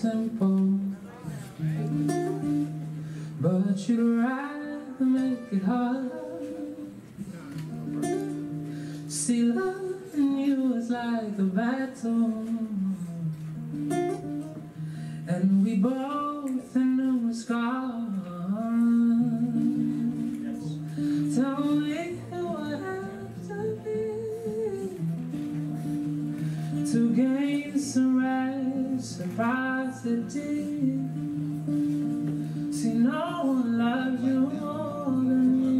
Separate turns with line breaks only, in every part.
simple But you'd rather make it hard See, loving you is like a battle And we both know scars Tell me See, no one loves you more than me.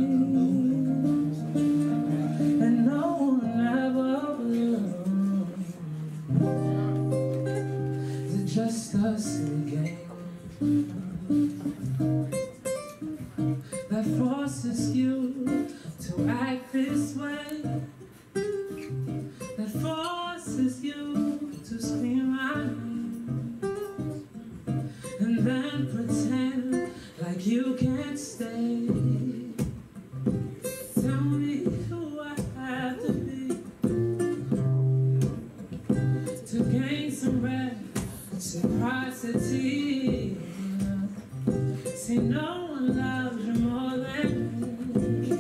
And no one ever will. Just us again? Can't stay. Tell me who I have to be To gain some reciprocity See, no one loves you more than me.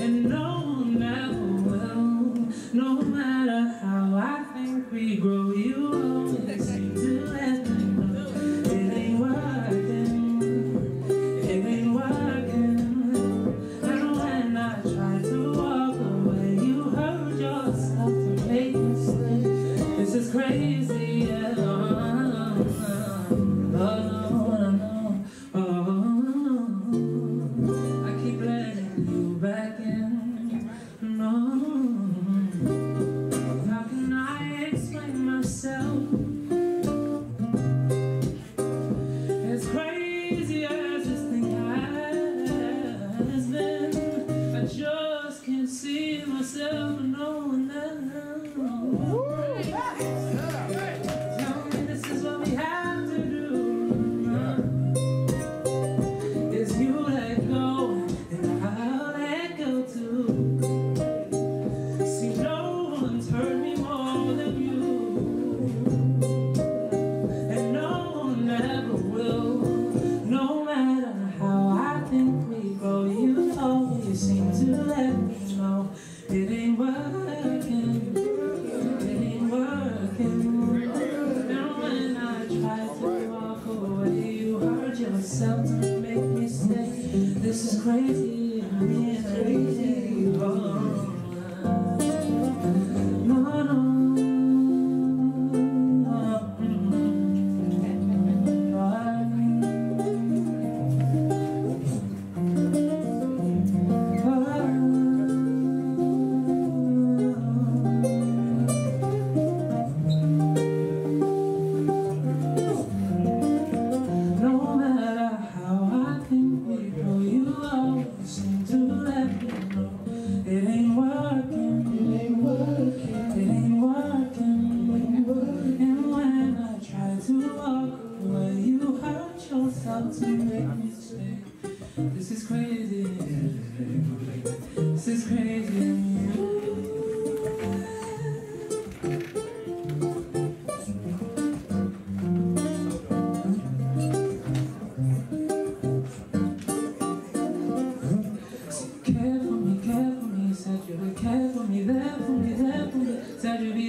And no crazy,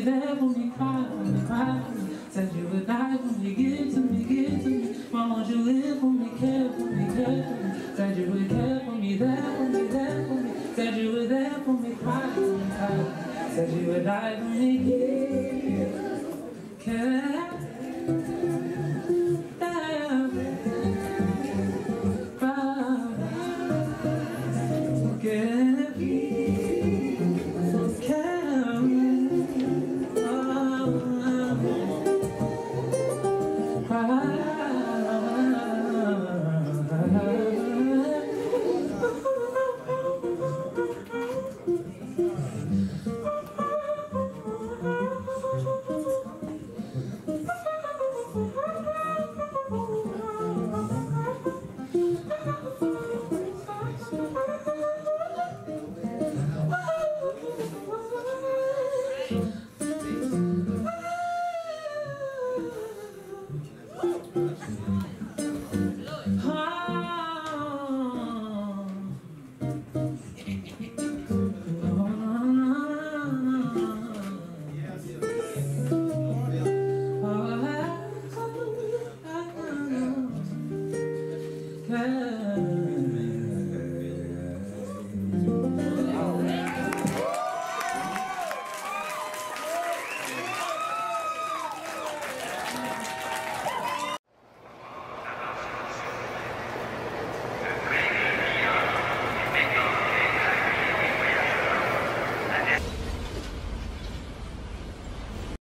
there for me, cry for me, cry for me, said you would die for me, give to me, give to me, why won't you live for me, care for me, care for me, said you would care for me, there for me, there for me, said you were there for me, cry for me, cry said you would die for me, give, care,